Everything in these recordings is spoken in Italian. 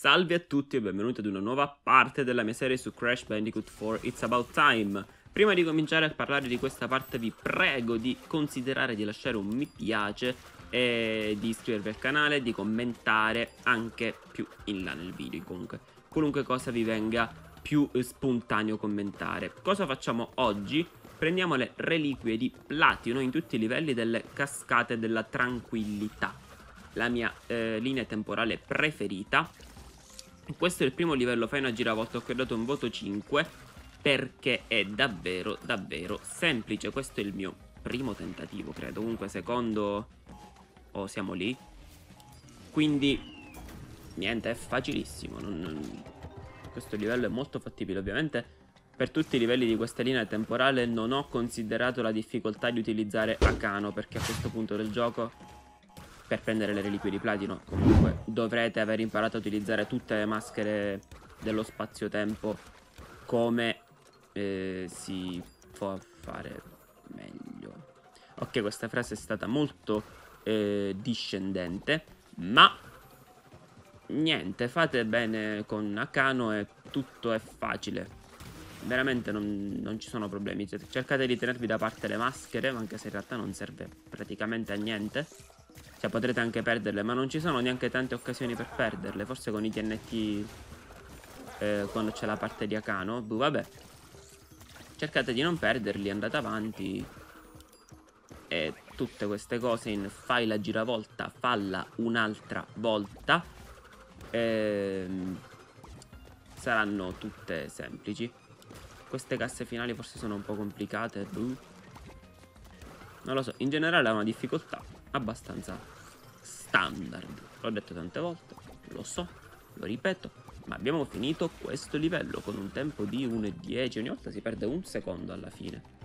Salve a tutti e benvenuti ad una nuova parte della mia serie su Crash Bandicoot 4 It's About Time. Prima di cominciare a parlare di questa parte vi prego di considerare di lasciare un mi piace e di iscrivervi al canale, di commentare anche più in là nel video comunque. Qualunque cosa vi venga più spontaneo commentare. Cosa facciamo oggi? Prendiamo le reliquie di platino in tutti i livelli delle cascate della tranquillità. La mia eh, linea temporale preferita questo è il primo livello, fai una giravolta, ho dato un voto 5 perché è davvero, davvero semplice. Questo è il mio primo tentativo, credo. Comunque secondo... Oh, siamo lì. Quindi, niente, è facilissimo. Non, non... Questo livello è molto fattibile, ovviamente. Per tutti i livelli di questa linea temporale non ho considerato la difficoltà di utilizzare Akano, perché a questo punto del gioco per prendere le reliquie di platino. Comunque dovrete aver imparato a utilizzare tutte le maschere dello spazio-tempo come eh, si può fare meglio. Ok, questa frase è stata molto eh, discendente, ma niente, fate bene con Akano e tutto è facile. Veramente non, non, ci sono problemi. Cercate di tenervi da parte le maschere, anche se in realtà non serve praticamente a niente. Cioè potrete anche perderle, ma non ci sono neanche tante occasioni per perderle. Forse con i TNT eh, quando c'è la parte di Akano. Buh, vabbè. Cercate di non perderli, andate avanti. E tutte queste cose in fai la giravolta, falla un'altra volta. Ehm, saranno tutte semplici. Queste casse finali forse sono un po' complicate. Buh. Non lo so, in generale ha una difficoltà abbastanza standard. L'ho detto tante volte, lo so, lo ripeto, ma abbiamo finito questo livello con un tempo di 1,10. Ogni volta si perde un secondo alla fine.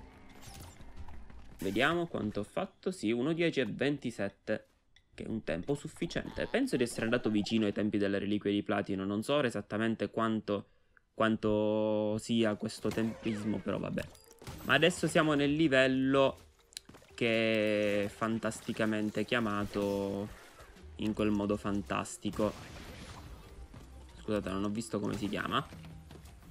Vediamo quanto ho fatto. Sì, 1,10 e 27 che è un tempo sufficiente. Penso di essere andato vicino ai tempi delle reliquie di platino. Non so esattamente quanto, quanto sia questo tempismo, però vabbè. Ma adesso siamo nel livello che è fantasticamente chiamato in quel modo fantastico. Scusate, non ho visto come si chiama.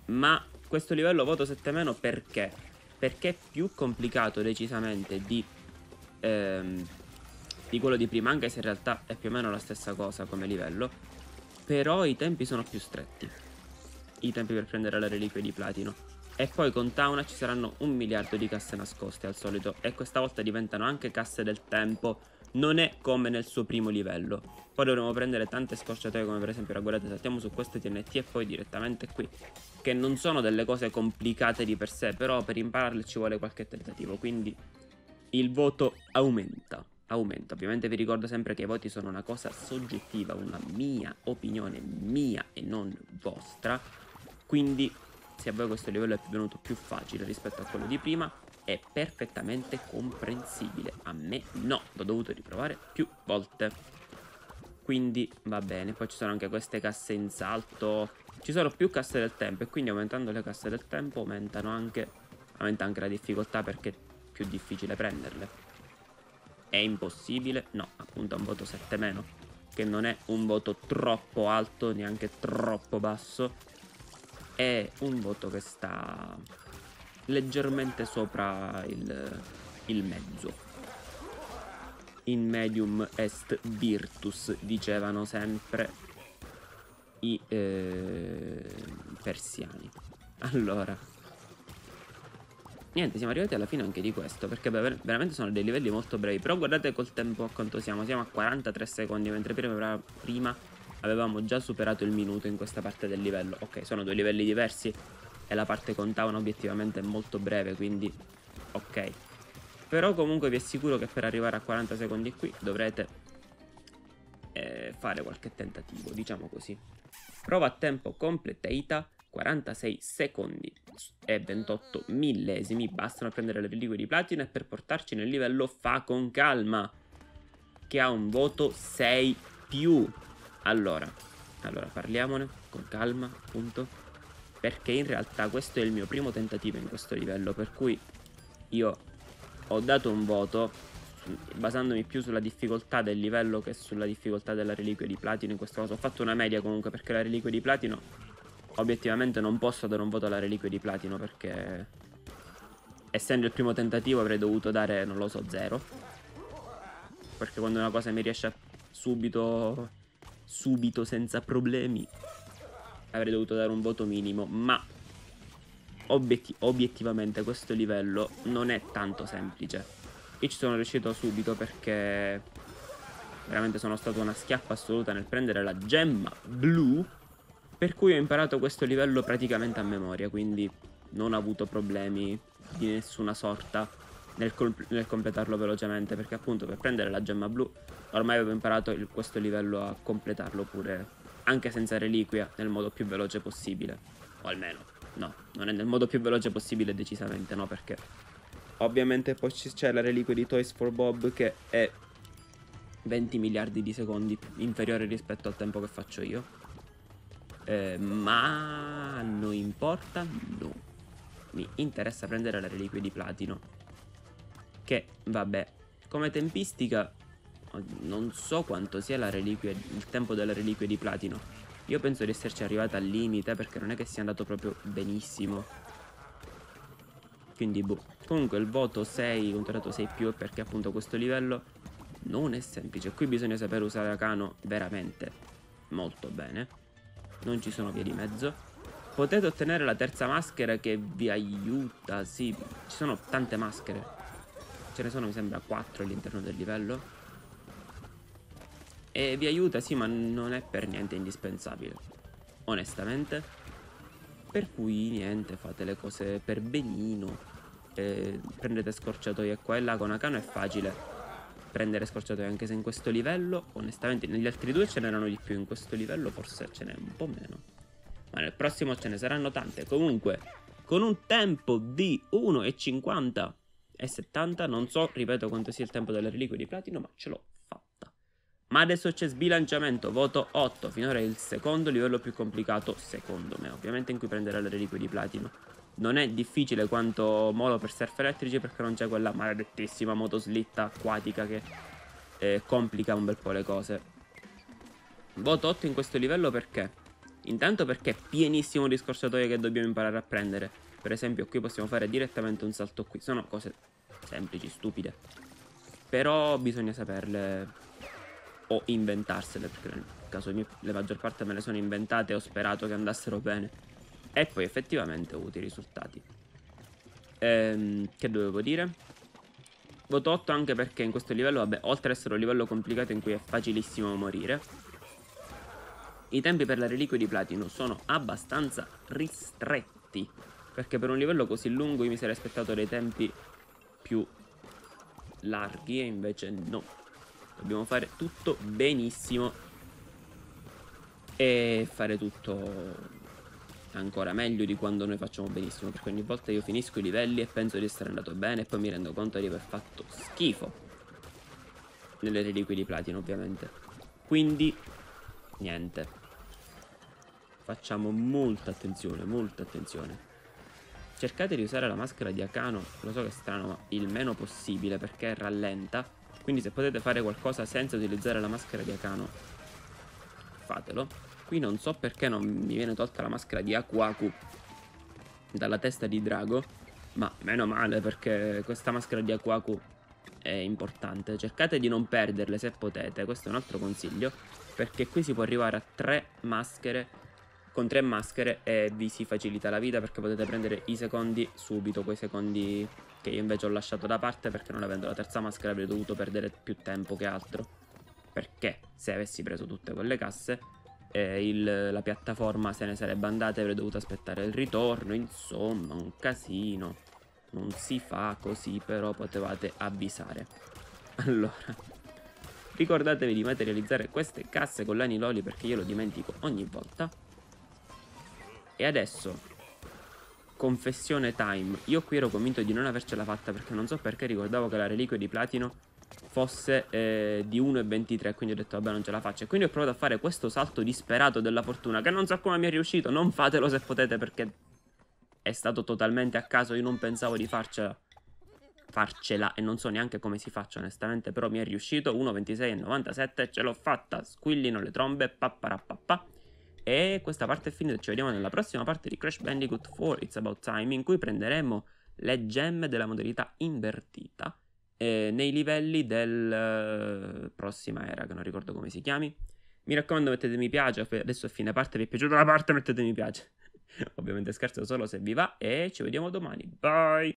Ma questo livello voto 7 meno perché? Perché è più complicato decisamente di, ehm, di quello di prima, anche se in realtà è più o meno la stessa cosa come livello. Però i tempi sono più stretti. I tempi per prendere le reliquie di platino. E poi con Tauna ci saranno un miliardo di casse nascoste al solito. E questa volta diventano anche casse del tempo, non è come nel suo primo livello. Poi dovremo prendere tante scorciatoie come per esempio, guardate, saltiamo su queste TNT e poi direttamente qui, che non sono delle cose complicate di per sé, però per impararle ci vuole qualche tentativo, quindi il voto aumenta. Aumenta, ovviamente vi ricordo sempre che i voti sono una cosa soggettiva, una mia opinione, mia e non vostra, quindi se a voi questo livello è venuto più facile rispetto a quello di prima, è perfettamente comprensibile. A me no, l'ho dovuto riprovare più volte. Quindi va bene, poi ci sono anche queste casse in salto. Ci sono più casse del tempo e quindi aumentando le casse del tempo aumentano anche, aumenta anche la difficoltà perché è più difficile prenderle. È impossibile? No, appunto è un voto 7 meno, che non è un voto troppo alto, neanche troppo basso, è un voto che sta leggermente sopra il, il mezzo. In medium est virtus, dicevano sempre i eh, persiani. Allora, niente, siamo arrivati alla fine anche di questo, perché veramente sono dei livelli molto brevi. Però guardate col tempo a quanto siamo, siamo a 43 secondi, mentre prima avevamo già superato il minuto in questa parte del livello. Ok, sono due livelli diversi e la parte con Town obiettivamente è molto breve, quindi ok. Però comunque vi assicuro che per arrivare a 40 secondi qui dovrete eh, fare qualche tentativo, diciamo così. Prova a tempo completata, 46 secondi e 28 millesimi bastano a prendere le reliquie di platino e per portarci nel livello fa con calma, che ha un voto 6 più. Allora, allora parliamone con calma, appunto, perché in realtà questo è il mio primo tentativo in questo livello, per cui io ho dato un voto basandomi più sulla difficoltà del livello che sulla difficoltà della reliquia di platino in questo caso. Ho fatto una media comunque perché la reliquia di platino obiettivamente non posso dare un voto alla reliquia di platino perché essendo il primo tentativo avrei dovuto dare, non lo so, zero. Perché quando una cosa mi riesce subito, subito senza problemi avrei dovuto dare un voto minimo, ma obiett obiettivamente questo livello non è tanto semplice. Io ci sono riuscito subito perché veramente sono stato una schiappa assoluta nel prendere la gemma blu, per cui ho imparato questo livello praticamente a memoria, quindi non ho avuto problemi di nessuna sorta nel, nel completarlo velocemente, perché appunto per prendere la gemma blu ormai avevo imparato il, questo livello a completarlo pure anche senza reliquia nel modo più veloce possibile, o almeno No, non è nel modo più veloce possibile, decisamente no, perché ovviamente poi c'è la reliquia di Toys for Bob che è 20 miliardi di secondi inferiore rispetto al tempo che faccio io. Eh, ma non importa, no. Mi interessa prendere la reliquia di platino. Che, vabbè, come tempistica non so quanto sia reliquia, il tempo della reliquia di platino. Io penso di esserci arrivata al limite perché non è che sia andato proprio benissimo. Quindi boh. Comunque il voto 6, controllato 6 più perché appunto questo livello non è semplice. Qui bisogna sapere usare Akano veramente molto bene. Non ci sono vie di mezzo. Potete ottenere la terza maschera che vi aiuta, sì. Ci sono tante maschere. Ce ne sono mi sembra 4 all'interno del livello. E vi aiuta, sì, ma non è per niente indispensabile. Onestamente. Per cui niente, fate le cose per benino. Eh, prendete scorciatoie qua e là. Con Akano è facile prendere scorciatoie anche se in questo livello, onestamente, negli altri due ce n'erano di più. In questo livello forse ce n'è un po' meno. Ma nel prossimo ce ne saranno tante. Comunque, con un tempo di 1,50 e 70, non so, ripeto, quanto sia il tempo delle reliquie di platino, ma ce l'ho ma adesso c'è sbilanciamento, voto 8, finora è il secondo livello più complicato, secondo me, ovviamente in cui prenderà le reliquie di platino. Non è difficile quanto Molo per surf elettrici perché non c'è quella maledettissima motoslitta acquatica che eh, complica un bel po' le cose. Voto 8 in questo livello perché? Intanto perché è pienissimo di scorciatoie che dobbiamo imparare a prendere. Per esempio qui possiamo fare direttamente un salto qui. Sono cose semplici, stupide. Però bisogna saperle o inventarsele, perché nel caso mio la maggior parte me le sono inventate e ho sperato che andassero bene. E poi effettivamente ho avuto i risultati. Ehm, che dovevo dire? Voto 8 anche perché in questo livello, vabbè, oltre ad essere un livello complicato in cui è facilissimo morire, i tempi per la reliquia di platino sono abbastanza ristretti. Perché per un livello così lungo io mi sarei aspettato dei tempi più larghi e invece no. Dobbiamo fare tutto benissimo e fare tutto ancora meglio di quando noi facciamo benissimo perché ogni volta io finisco i livelli e penso di essere andato bene e poi mi rendo conto di aver fatto schifo nelle reliquie di platino ovviamente. Quindi niente. Facciamo molta attenzione molta attenzione cercate di usare la maschera di Akano lo so che è strano ma il meno possibile perché rallenta quindi se potete fare qualcosa senza utilizzare la maschera di Akano, fatelo. Qui non so perché non mi viene tolta la maschera di Akuaku dalla testa di Drago, ma meno male perché questa maschera di Akuaku è importante. Cercate di non perderle se potete, questo è un altro consiglio, perché qui si può arrivare a tre maschere, con tre maschere e vi si facilita la vita perché potete prendere i secondi subito, quei secondi che io invece ho lasciato da parte perché non avendo la terza maschera avrei dovuto perdere più tempo che altro. Perché se avessi preso tutte quelle casse eh, il, la piattaforma se ne sarebbe andata e avrei dovuto aspettare il ritorno, insomma un casino. Non si fa così però potevate avvisare. Allora, ricordatevi di materializzare queste casse con l'aniloli perché io lo dimentico ogni volta. E adesso confessione time. Io qui ero convinto di non avercela fatta perché non so perché ricordavo che la reliquia di platino fosse eh, di 1,23 quindi ho detto vabbè non ce la faccio. E quindi ho provato a fare questo salto disperato della fortuna che non so come mi è riuscito. Non fatelo se potete perché è stato totalmente a caso. Io non pensavo di farcela farcela e non so neanche come si faccia onestamente, però mi è riuscito, 1.26,97, ce l'ho fatta, squillino le trombe, papparapappa. E questa parte è finita, ci vediamo nella prossima parte di Crash Bandicoot 4 It's About Time in cui prenderemo le gemme della modalità invertita eh, nei livelli del uh, prossima era, che non ricordo come si chiami. Mi raccomando mettete mi piace, adesso è fine parte, vi è piaciuta la parte mettete mi piace. Ovviamente scherzo solo se vi va e ci vediamo domani. Bye!